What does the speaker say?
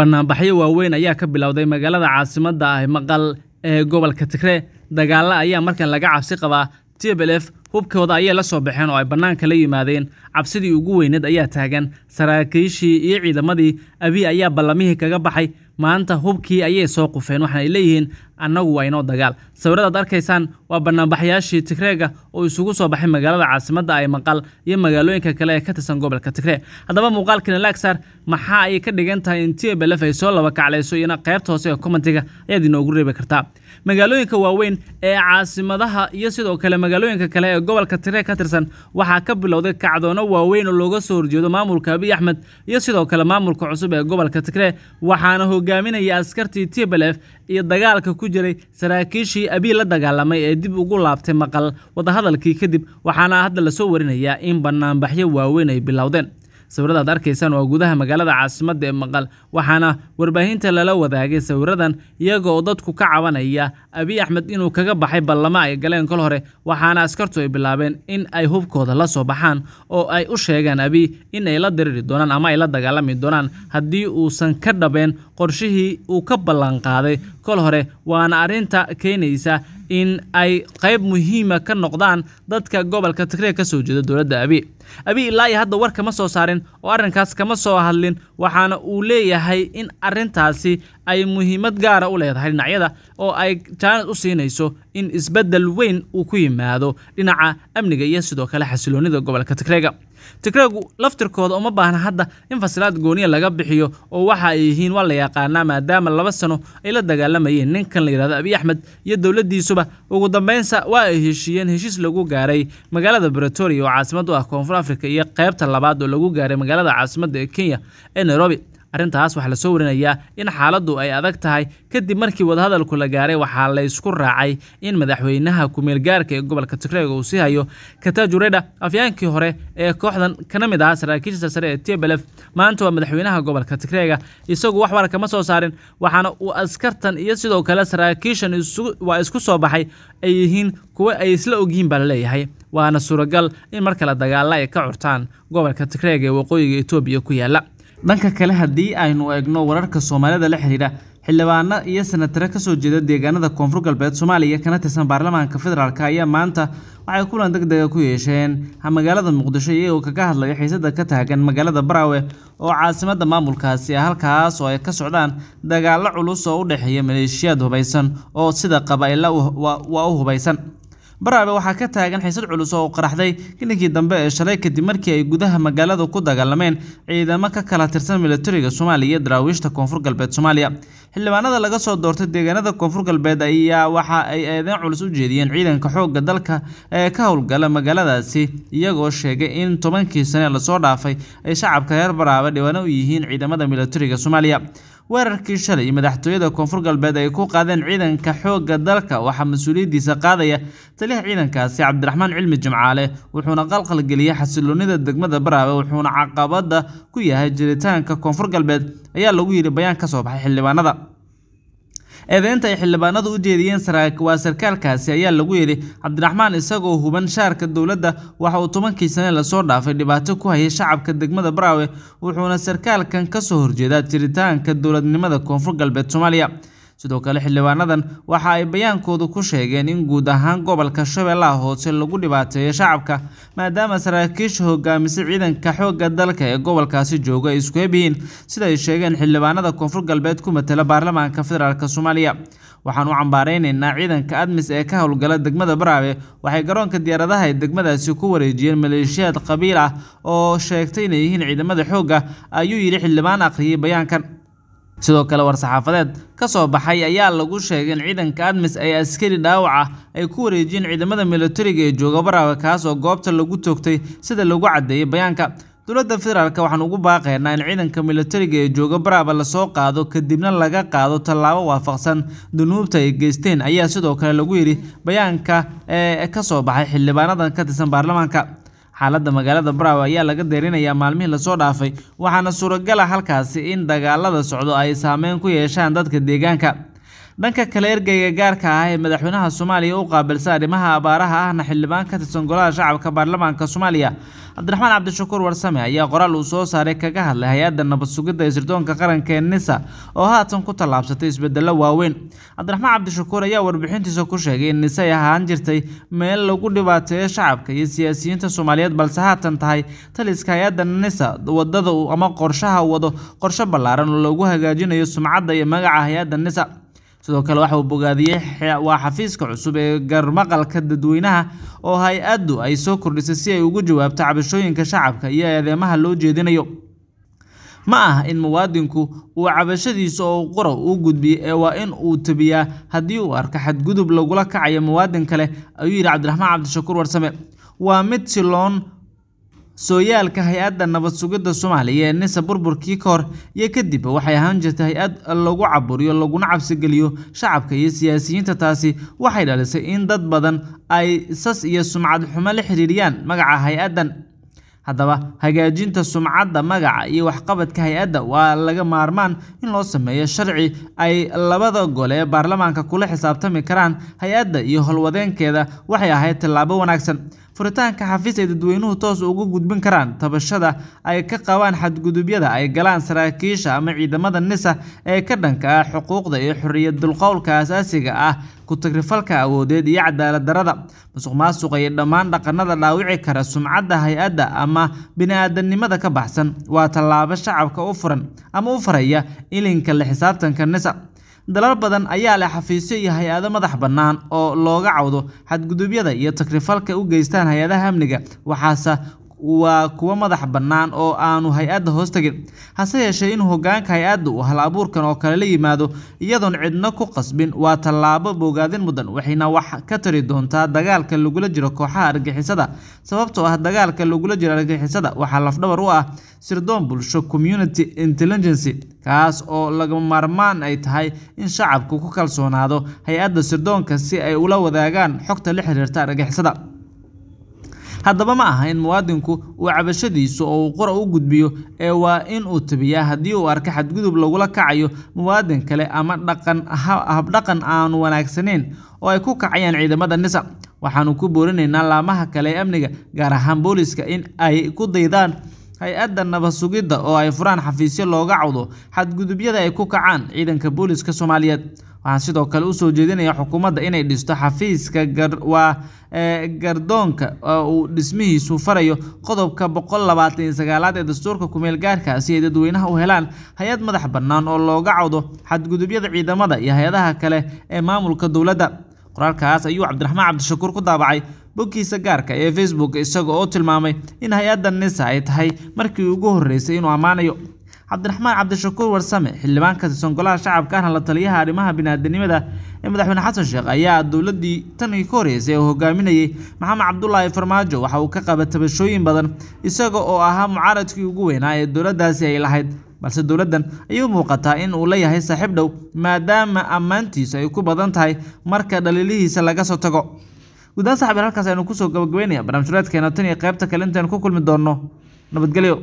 banaanbaxyo waaweyn ayaa ka bilowday magaalada caasimadda ah maqal ee gobolka tigre dagaalo ayaa markan laga cabsi qabaa tblf hubkooda ayay la soo baxeen oo ay bannaanka la yimaadeen. Cabsidii ugu weyneed ayaa taagan saraakiishii iyo ciidamadii abiy ayaa ballamihii kaga baxay maanta hubkii ayay soo qufeen. Waxaanay leeyihiin annagu waa inoo dagaal. Sawiradaad arkaysaan waa banaanbaxyaashii tigreega oo isugu soo baxay magaalada caasimadda ay maqal iyo magaalooyinka kale ee ka tirsan gobolka tigre. Haddaba muuqaalkani lagsar maxaa ay ka dhigan tahay in tblf ay soo laba kaclayso iyona qaybta hoose ee commentiga ayaad inoogu reebi kartaa? Magaalooyinka waaweyn ee caasimadaha iyo sidoo kale magaalooyinka kale ee gobolka tigre ka tirsan waxaa ka bilowday kacdoono waaweyn oo looga soo horjeedo maamulka abiy axmed iyo sidoo kale maamulka cusub ee gobolka tigre waxaana hogaaminaya askartii tblf iyo dagaalka ku jiray saraakiishii abiy la dagaalamay ee dib ugu laabtay maqal wadahadalkii kadib waxaana hadda la soo warinayaa in banaanbaxyo waaweyn ay bilowdeen sawiradaad arkaysaan waa gudaha magaalada caasimadda ee maqal waxaana warbaahinta lala wadaagay sawiradan iyaga oo dadku ka cabanaya abiy axmed inuu kaga baxay ballamo ay galeen kol hore waxaana askartu ay bilaabeen in ay hubkooda la soo baxaan oo ay u sheegaan abiy in ay la diriri doonaan ama ay la dagaalami doonaan haddii uusan ka dhabeen qorshihii uu ka ballanqaaday kol hore waana arrinta keenaysa in ay qayb muhiima ka noqdaan dadka gobolka tigre ka soo jeeda dowladda abiy. Abiy ilaa iyo hadda war kama soo saarin oo arrinkaas kama soo hadlin waxaana uu leeyahay in arrintaasi ay muhiimad gaara u leedahay dhinacyada oo ay jaanad u siinayso in isbeddel weyn uu ku yimaado dhinaca amniga iyo sidoo kale xasiloonnida gobolka tigreega tigreegu laftirkooda uma baahna hadda in fasilaad gooniya laga bixiyo oo waxa ay yihiin waa la yaqaanaa maadaama laba sano ay la dagaalamayeen ninkan la yidhahdo abiy axmed iyo dowladdiisuba. Ugu dambeynsa waa ay heshiiyeen heshiis lagu gaaray magaalada bretoria oo caasimad u ah koonfur africa iyo qaybta labaad oo lagu gaaray magaalada caasimadda ee kenya ee nairobi arrintaas waxaa la soo warinayaa in xaaladdu ay adag tahay kadib markii wadahadalku la gaaray waxaa laysku raacay in madaxweynaha ku-meelgaarka ee gobolka tigreega uu sii hayo. Katajureda afyaankii hore ee kooxdan kana mid ahaa saraakiisha sare ee tblf maanta waa madaxweynaha gobolka tigreega isagu wax war kama soo saarin waxaana uu askartan iyo sidoo kale saraakiishan waa isku soo baxay ay yihiin kuwo ay isla ogyihiin baa la leeyahay waana suuragal in mar kale dagaalla ay ka curtaan gobolka tigreega ee waqooyiga etoobiya ku yaalla dhanka kale haddii aynu eegno wararka soomaalida la xidhiidha xildhibaano iyo senatare ka soo jeeda deegaanada koonfur galbeed soomaaliya kana tirsan baarlamaanka federaalk ayaa maanta waxay kulan deg dega ku yeesheen. Magaalada muqdisho iyagoo kaga hadlaya xiisada ka taagan magaalada baraawe oo caasimada maamulkaasi ah halkaas oo ay ka socdaan dagaalo culus oo u dhexeeya maleeshiyaad hubaysan oo sida qabaa'ila waa u hubaysan baraabe waxaa ka taagan xiisad culus oo qaraxday kilinkii dambe ee shalay kadib markii ay gudaha magaalada ku dagaalameen ciidamo ka kala tirsan militariga soomaaliya iyo daraawiishta koonfur galbeed soomaaliya. Xildhibaanada laga soo doortay deegaanada koonfur galbeed ayaa waxa ay eedeyn culus u jeediyeen ciidanka xoogga dalka ee ka howlgala magaaladaasi iyagoo sheegay in tobankii sane la soo dhaafay ay shacabka reer baraabe dhibaano u yihiin ciidamada militariga soomaaliya weerarkii shalay madaxtooyada koonfur galbeed ay ku qaadeen ciidanka xoogga dalka. Waxaa mas'uuliyaddiisa qaadaya taliyaha ciidankaasi cabdiraxmaan cilmi jimcaale wuxuuna qalqalgeliyey xasiloonida degmada baraabe wuxuuna caqabada ku yahay jiritaanka koonfur galbeed. Ayaa lagu yidhi bayaan ka soo baxay xildhibaanada eedeynta ay xildhibaanadu u jeediyeen waa sarkaalkaasi ayaa lagu yidhi cabdiraxmaan isagoo huban shaarka dowladda waxa uu tobankii sane la soo dhaafay dhibaato ku hayay shacabka degmada baraawe wuxuuna sarkaalkan ka soo horjeedaa jiritaanka dowladnimada koonfur galbeed soomaaliya sidoo kale xildhibaanadan waxa ay bayaankoodu ku sheegeen in guud ahaan gobolka shabeellaha hoose lagu dhibaateeyo shacabka maadaama saraakiisha hogaamisay ciidanka xoogga dalka ee gobolkaasi jooga ay isku heb yihiin. Sida ay sheegeen xildhibaanada koonfur galbeed ku matala baarlamaanka federaalk soomaaliya. Waxaan u cambaareynayna ciidanka admis ee ka howlgala degmada baraabe waxay garoonka diyaaradaha ee degmadaasi ku wareejiyeen maleeshiyaad qabiil ah oo sheegtay inay yihiin ciidamada xoogga ayuu yidhi xildhibaan akhriyey bayaankan sidoo kale war-saxaafadeed ka soo baxay ayaa lagu sheegay in ciidanka admis ay askari dhaawaca ay ku wareejiyeen ciidamada militariga ee jooga baraawe kaas oo goobta lagu toogtay sida lagu caddeeyey bayaanka. Dowladda federaalk waxaan ugu baaqaynaa in ciidanka militariga ee jooga baraawe la soo qaado kadibna laga qaado tallaabo waafaqsan. Dunuubta ay geysteen ayaa sidoo kale lagu yidhi bayaanka ee ka soo baxay xildhibaanadan ka tirsan baarlamaanka xaaladda magaalada baraawe ayaa laga deerinayaa maalmihii la soo dhaafay waxaana suuragala halkaasi in dagaalada socdo ay saameyn ku yeeshaan dadka deegaanka dhanka kale ergeyga gaarka ah ee madaxweynaha soomaaliya u qaabilsan arrimaha abaaraha ahna xildhibaan ka tirsan golaha shacabka baarlamaanka soomaaliya cabdiraxmaan cabdishakuur warsame ayaa qoraal uu soo saaray kaga hadlay hay'adda nabad sugidda ee sirdoonka qaranka ee nisa oo haatan ku tallaabsatay isbedello waaweyn. Cabdiraxmaan cabdishakuur ayaa warbixintiisa ku sheegay in nise ay ahaan jirtay meel lagu dhibaateeyo shacabka iyo siyaasiyiinta soomaaliyeed balse haatan tahay taliska hay'adda nisa waddada ama qorshaha wado qorshe ballaaran oo lagu hagaajinayo sumcadda iyo magaca hay'adda nisa sidoo kale waxa uu bogaadiyey waa xafiiska cusub ee garmaqalka dadweynaha oo hay'addu ay soo kordhisay si ay ugu jawaabto cabashooyinka shacabka iyo eedeymaha loo jeedinayo. Ma aha in muwaadinku uu cabashadiisa oo qora u gudbiyo ee waa in uu tabiyaa haddii uu arka xadgudub lagula kacayo muwaadin kale ayuu yidhi cabdiraxmaan cabdishakuur warsame. Waa mid siloon sooyaalka hay'adda nabad sugidda soomaaliya ee nisa burburkii ka hor iyo kadib waxay ahaan jirtay hay'ad lagu caburiyo laguna cabsigeliyo shacabka iyo siyaasiyiinta taasi waxay dhalisay in dad badan ay sas iyo sumcad xumo la xiriiriyaan magaca hay'addan haddaba hagaajinta sumcadda magaca iyo waxqabadka hay'adda waa laga maarmaan in loo sameeyo sharci ay labada gole ee baarlamaanka kula xisaabtami karaan hay'adda iyo howlwadeenkeeda waxay ahayd tallaabo wanaagsan. Furitaanka xafiis ay dadweynuhu toos ugu gudbin karaan tabashada ay ka qabaan xadgudubyada ay galaan saraakiisha ama ciidamada nisa ee ka dhanka ah xuquuqda iyo xoriyadulqowlka asaasiga ah ku-tagrifalka awoodeed iyo cadaalad darada musuq maasuqa iyo dhammaan dhaqanada dhaawici kara sumcadda hay'adda ama bini-aadanimada ka baxsan. Waa tallaabo shacabka u furan ama u faraya ilinka la xisaabtanka nisa. Dalal badan ayaa leh xafiisyo iyo hay'ado madax bannaan oo looga cawdo xadgudubyada iyo takrifalka u geystaan hay'adaha amniga. Waxaase waa kuwo madax bannaan oo aanu hay'adda hoos tegin hase yeeshee inuu hogaanka hay'adda uu hal abuurkan oo kale la yimaado iyadoon cidno ku qasbin waa tallaabo bogaadin mudan waxayna wax ka tari doontaa dagaalka lagula jiro kooxaha argixisada sababtoo ah dagaalka lagula jiro argixisada waxaa lafdhabar u ah sirdoon bulsho community intelligency kaas oo lagama maarmaan ay tahay in shacabku ku kalsoonaado hay'adda sirdoonka si ay ula wadaagaan xogta la xiriirta argixisada haddaba ma aha in muwaadinku uu cabashadiisu oo uu qora u gudbiyo ee waa in uu tabiyaa haddii uu arka xadgudub lagula kacayo muwaadin kale ama dhaqan habdhaqan aanu wanaagsanayn oo ay ku kacayaan ciidamada nisa waxaanu ku boorinaynaa laamaha kale ee amniga gaar ahaan booliska in ay ku daydaan hay'adda nabad sugidda oo ay furaan xafiisyo looga cawdo xadgudubyada ay ku kacaan ciidanka booliska soomaaliyeed. Waxaan sidoo kale u soo jeedinaya xukuumadda inay dhisto xafiiska waa gardoonka uu dhismihiisu farayo qodobka boqol labaatan sagaalaad ee dastuurka kumeel gaarka si ay dadweynaha u helaan hay'ad madax bannaan oo looga cawdo xadgudubyada ciidamada iyo hay'adaha kale ee maamulka dowladda. Qoraalkaas ayuu cabdiraxmaan cabdishakuur ku daabacay bogkiisa gaarka ee facebook isaga oo tilmaamay in hay'adda nisa ay tahay markii ugu horreysay inuu ammaanayo. Cabdiraxmaan cabdishakuur warsame xildhibaan ka tirsan golaha shacabka ahna la taliyaha arrimaha biniaadanimada ee madaxweyne xasan sheekh ayaa dowladii tan ka horeysay oo hogaaminayay maxamed cabdulaahi farmaajo. Waxa uu ka qaba tabashooyin badan isaga oo ahaa mucaaradkii ugu weynaa ee dowladdaasi ay lahayd balse dowladdan ayuu muuqataa in uu leeyahay saaxiib dhow maadaama ammaantiisu ay ku badan tahay marka dhaliilihiisa laga soo tago guddaan saxabiir halkaas aynu ku soo gabagabeynaya barnaamij hureedkeena tan iyo qaybta kale intaanu ku kulmi doonno nabadgelyo